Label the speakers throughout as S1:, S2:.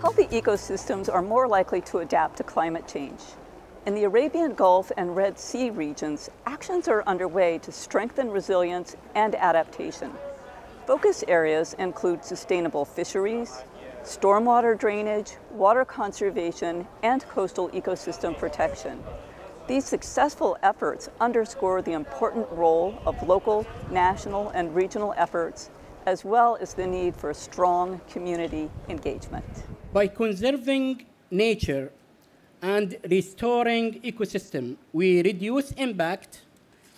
S1: Healthy ecosystems are more likely to adapt to climate change. In the Arabian Gulf and Red Sea regions, actions are underway to strengthen resilience and adaptation. Focus areas include sustainable fisheries, stormwater drainage, water conservation, and coastal ecosystem protection. These successful efforts underscore the important role of local, national, and regional efforts, as well as the need for strong community engagement.
S2: By conserving nature and restoring ecosystem, we reduce impact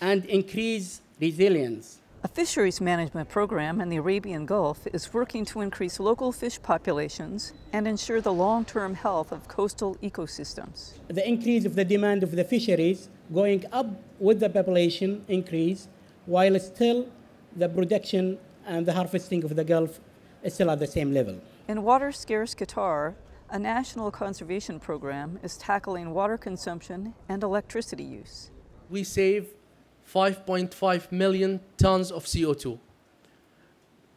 S2: and increase resilience.
S1: A fisheries management program in the Arabian Gulf is working to increase local fish populations and ensure the long-term health of coastal ecosystems.
S2: The increase of the demand of the fisheries going up with the population increase, while still the production and the harvesting of the Gulf is still at the same level.
S1: In water-scarce Qatar, a national conservation program is tackling water consumption and electricity use.
S3: We save 5.5 million tons of CO2.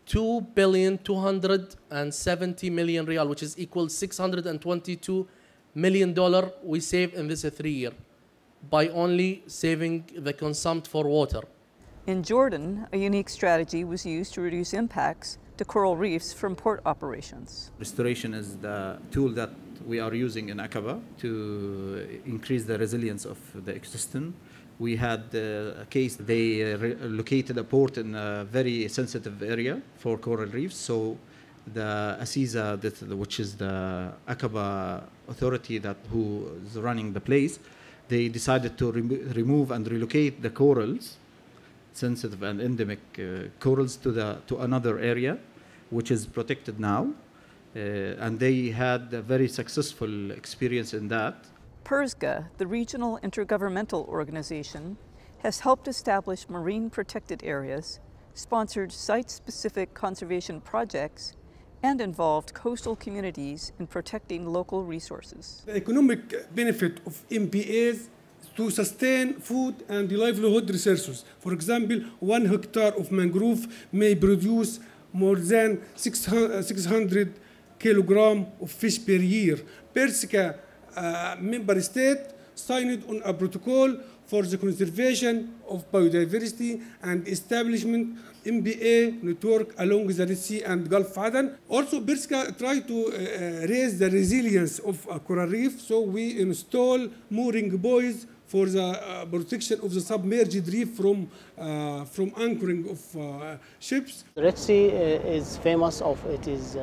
S3: 2 billion 270 million riyal, which is equal 622 million dollar we save in this three year by only saving the consumption for water.
S1: In Jordan, a unique strategy was used to reduce impacts to coral reefs from port operations.
S4: Restoration is the tool that we are using in Aqaba to increase the resilience of the ecosystem. We had uh, a case, they uh, located a port in a very sensitive area for coral reefs. So the ASEZA, which is the Aqaba authority that who is running the place, they decided to rem remove and relocate the corals, sensitive and endemic uh, corals, to the to another area, which is protected now. Uh, and they had a very successful experience in that.
S1: PERSGA, the regional intergovernmental organization, has helped establish marine protected areas, sponsored site-specific conservation projects, and involved coastal communities in protecting local resources.
S5: The economic benefit of MPAs to sustain food and livelihood resources. For example, one hectare of mangrove may produce more than 600 kilogram of fish per year. PERSGA uh, member state signed on a protocol for the conservation of biodiversity and establishment MPA network along the Red Sea and Gulf Aden. Also, PERSGA try to uh, raise the resilience of coral reef, so we install mooring buoys for the uh, protection of the submerged reef from, uh, from anchoring of uh, ships.
S6: The Red Sea is famous of it is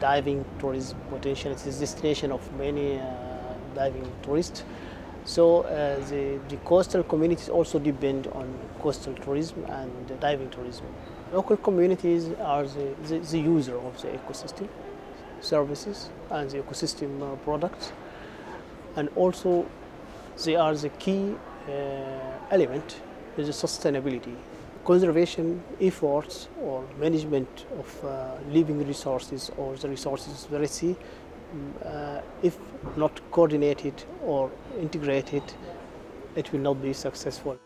S6: diving tourism potential. It is destination of many diving tourists. So the, the coastal communities also depend on coastal tourism and diving tourism. Local communities are the, the, the user of the ecosystem services and the ecosystem products. And also they are the key uh, element in the sustainability. Conservation efforts or management of uh, living resources or the resources of the Sea uh, if not coordinated or integrated, it will not be successful.